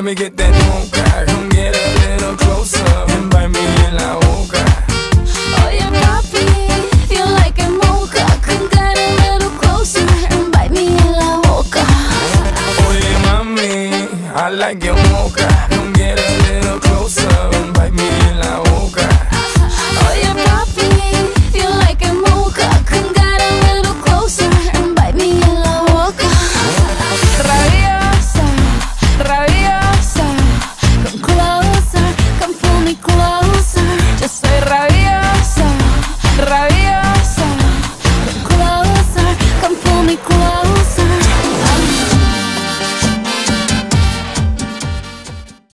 Let me get that mocha Come get a little closer And bite me in la boca Oh, you're you like a mocha. Come get a little closer And bite me in la boca Oh, Oye, mami I like your mocha. Come get a little rabiosa, rencorosa, con fumicuosa.